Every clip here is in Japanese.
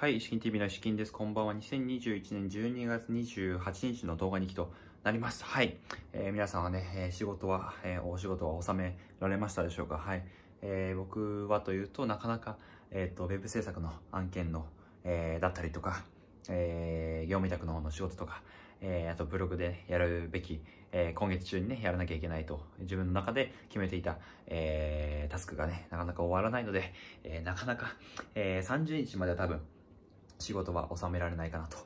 はい、石金 TV の石金です。こんばんは。2021年12月28日の動画にきとなります。はい。えー、皆さんはね、え、仕事は、えー、お仕事は収められましたでしょうか？はい。えー、僕はというと、なかなか、えっ、と、ウェブ制作の案件の、え、だったりとか、えー、業務委託の方の仕事とか、えー、あとブログでやるべき、え、今月中にね、やらなきゃいけないと、自分の中で決めていた、えー、タスクがね、なかなか終わらないので、えー、なかなか、えー、30日までは多分、仕事は収められないかなと、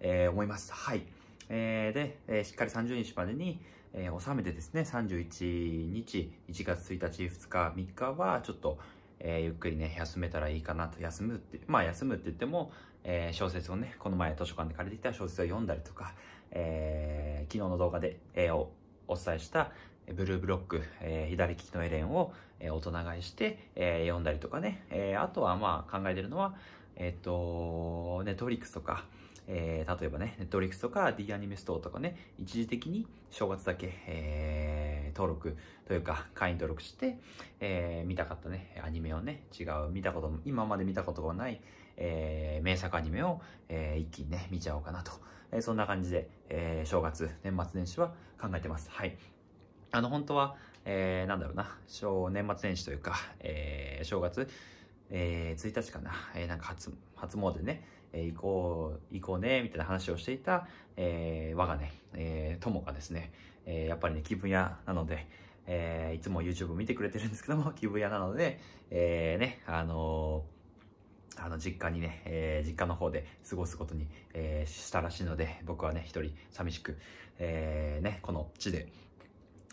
えー、思います。はい。えー、で、えー、しっかり30日までに、えー、収めてですね、31日、1月1日、2日、3日はちょっと、えー、ゆっくりね、休めたらいいかなと、休むって、まあ休むって言っても、えー、小説をね、この前図書館で借りてきた小説を読んだりとか、えー、昨日の動画で、えー、おお伝えしたブルーブロック、えー、左利きのエレンを、えー、大人買いして、えー、読んだりとかね、えー、あとはまあ考えてるのは、えっ、と、ネットフリックスとか、えー、例えばね、ネットフリックスとか D アニメストアとかね、一時的に正月だけ、えー、登録というか会員登録して、えー、見たかったね、アニメをね、違う、見たことも、今まで見たことがない、えー、名作アニメを、えー、一気にね、見ちゃおうかなと。えー、そんな感じで、えー、正月、年末年始は考えてます。はい。あの、本当は、えー、なんだろうな、小年末年始というか、えー、正月、えー、1日かな、えー、なんか初、初詣ね、えー、行こう、行こうね、みたいな話をしていた、えー、我がね、えー、友がですね、えー、やっぱりね、気分屋なので、えー、いつも YouTube 見てくれてるんですけども、気分屋なので、えー、ね、あのー、あの、実家にね、えー、実家の方で過ごすことに、えー、したらしいので、僕はね、一人寂しく、えー、ね、この地で、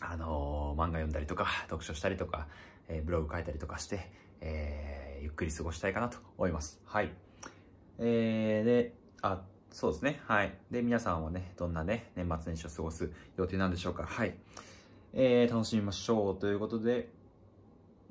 あのー、漫画読んだりとか、読書したりとか、えー、ブログ書いたりとかして、えー、ゆっくり過ごしたいかなと思います。はい。えー、で、あ、そうですね。はい。で、皆さんはね、どんなね、年末年始を過ごす予定なんでしょうか。はい。えー、楽しみましょう。ということで、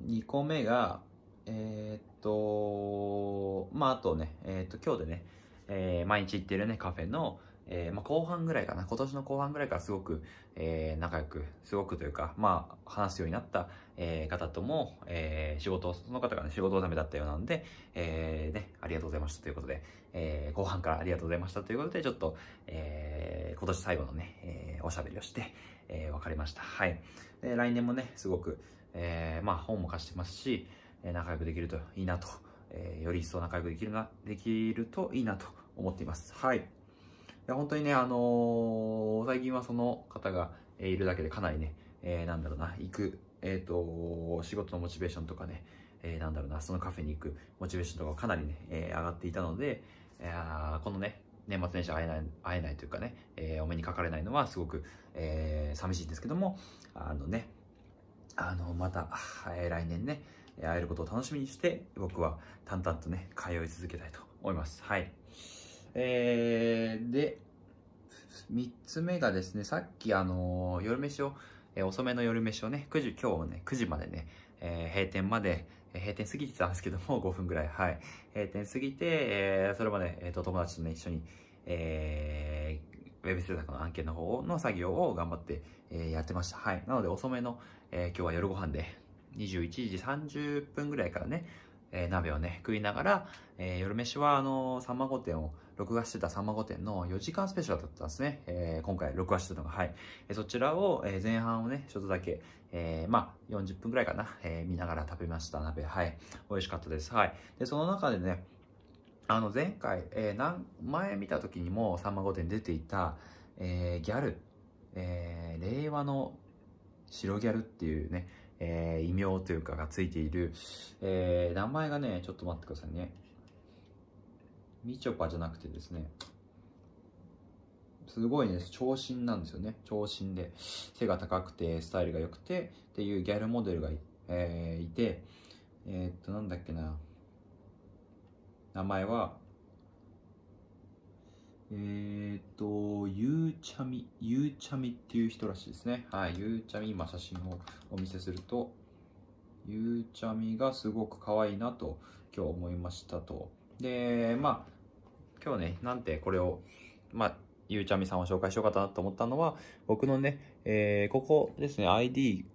2個目が、えー、っと、まあ、あとね、えー、っと、今日でね、えー、毎日行ってるね、カフェの、えー、まあ、後半ぐらいかな、今年の後半ぐらいからすごく、えー、仲良く、すごくというか、まあ、話すようになった、えー、方とも、え、仕事をその方がね、仕事納めだったようなんで、え、ね、ありがとうございましたということで、えー、後半からありがとうございましたということで、ちょっと、え、今年最後のね、え、おしゃべりをして、えー、別れました。はい。で、来年もね、すごく、えー、まあ、本も貸してますし、え、仲良くできるといいなと、え、より一層仲良くできるな、できるといいなと思っています。はい。や、本当にね、あのー、最近はその方がいるだけでかなりね、えー、なんだろうな、行く、えっ、ー、と、仕事のモチベーションとかね、えー、なんだろうな、そのカフェに行くモチベーションとかかなりね、えー、上がっていたので、えー、このね、年末年始会えない、会えないというかね、えー、お目にかかれないのはすごく、えー、寂しいんですけども、あのね、あの、また、えー、来年ね、会えることを楽しみにして、僕は淡々とね、通い続けたいと思います。はい。えー、で、3つ目がですね、さっきあのー、夜飯を、えー、遅めの夜飯をね、9時、今日ね、9時までね、えー、閉店まで、え閉店過ぎてたんですけども、5分ぐらい、はい。閉店過ぎて、えー、それまで、えっ、と、友達とね、一緒に、えー、ウェブ制作の案件の方の作業を頑張って、えー、やってました。はい。なので、遅めの、えー、今日は夜ご飯で、21時30分ぐらいからね、えー、鍋をね、食いながら、えー、夜飯は、あのー、さんま御殿を、録画してたさんま御殿の4時間スペシャルだったんですね。えー、今回録画してたのが、はい。えー、そちらを、えー、前半をね、ちょっとだけ、えー、まあ、40分くらいかな、えー、見ながら食べました、鍋。はい。美味しかったです。はい。で、その中でね、あの、前回、えー、何、前見た時にも、さんま御殿出ていた、えー、ギャル、えー、令和の白ギャルっていうね、えー、異名というかがついている、えー、名前がね、ちょっと待ってくださいね。みちょぱじゃなくてですね、すごいね、長身なんですよね。長身で、背が高くて、スタイルが良くて、っていうギャルモデルがい,、えー、いて、えー、っと、なんだっけな。名前は、えー、っと、ゆうちゃみ、ゆうちゃみっていう人らしいですね。はい、ゆうちゃみ、今写真をお見せすると、ゆうちゃみがすごく可愛いなと今日思いましたと。で、まあ、今日ね、なんてこれを、まあ、ゆうちゃみさんを紹介しようかなと思ったのは、僕のね、えー、ここですね、ID、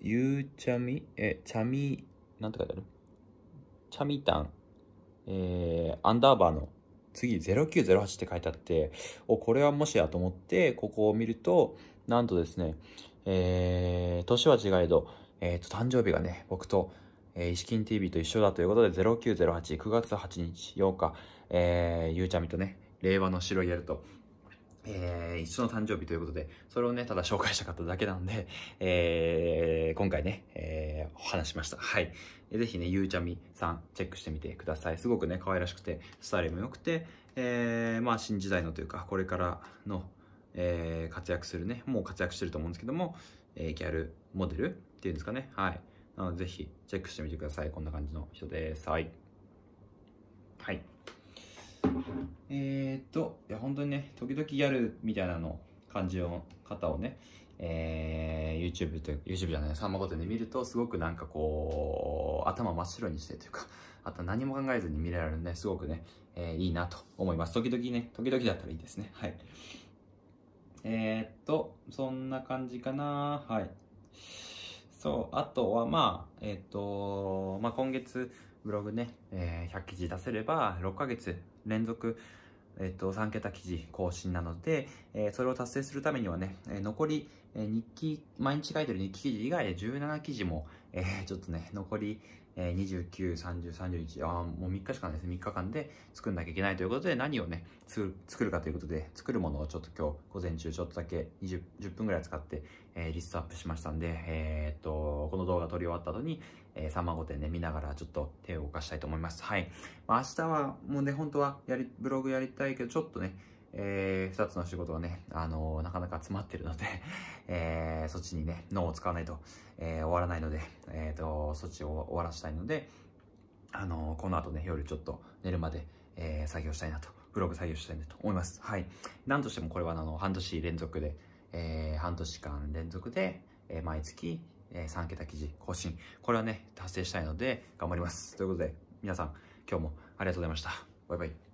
ゆうちゃみ、え、ちゃみ、なんて書いてある？ちゃみたん、えー、アンダーバーの次0908って書いてあって、お、これはもしやと思って、ここを見ると、なんとですね、えー、年は違えど、えっ、ー、と、誕生日がね、僕と、えー、石金 TV と一緒だということで、0908、9月8日、8日、えー、ゆうちゃみとね、令和の白いやると、えー、一緒の誕生日ということで、それをね、ただ紹介したかっただけなので、えー、今回ね、えー、話しました。はい。ぜひね、ゆうちゃみさん、チェックしてみてください。すごくね、可愛らしくて、スタイルも良くて、えー、まあ、新時代のというか、これからの、えー、活躍するね、もう活躍してると思うんですけども、えー、ギャルモデルっていうんですかね。はい。なので、ぜひ、チェックしてみてください。こんな感じの人です。はい。はい。えー、っと、いや、本当にね、時々やるみたいなの、感じの方をね、えー、YouTube という、YouTube じゃない、さんま御殿で見ると、すごくなんかこう、頭真っ白にしてというか、あと何も考えずに見られるんで、すごくね、えー、いいなと思います。時々ね、時々だったらいいですね。はい。えー、っと、そんな感じかな。はい。そう、あとはまあ、えー、と、まあ今月、ブログね、えー、100記事出せれば、6ヶ月連続、えっと、3桁記事更新なので、えー、それを達成するためにはね、えー、残り、え、日記、毎日書いてる日記記事以外で17記事も、えー、ちょっとね、残り、えー、29、30、31、あもう3日しかないですね。3日間で作んなきゃいけないということで、何をね、作るかということで、作るものをちょっと今日、午前中ちょっとだけ20 10分ぐらい使って、えー、リストアップしましたんで、えー、っと、この動画撮り終わった後に、えー、サンマ御殿ね、見ながらちょっと手を動かしたいと思います。はい。まあ、明日はもうね、本当はやり、ブログやりたいけど、ちょっとね、えー、2つの仕事がね、あのー、なかなか詰まってるので えー、そっちにね、脳を使わないと、えー、終わらないので、えーと、そっちを終わらせたいので、あのー、この後ね、夜ちょっと寝るまで、えー、作業したいなと、ブログ作業したいなと思います。はい。なんとしてもこれはあの、半年連続で、えー、半年間連続で、えー、毎月、えー、3桁記事更新。これはね、達成したいので、頑張ります。ということで、皆さん、今日もありがとうございました。バイバイ。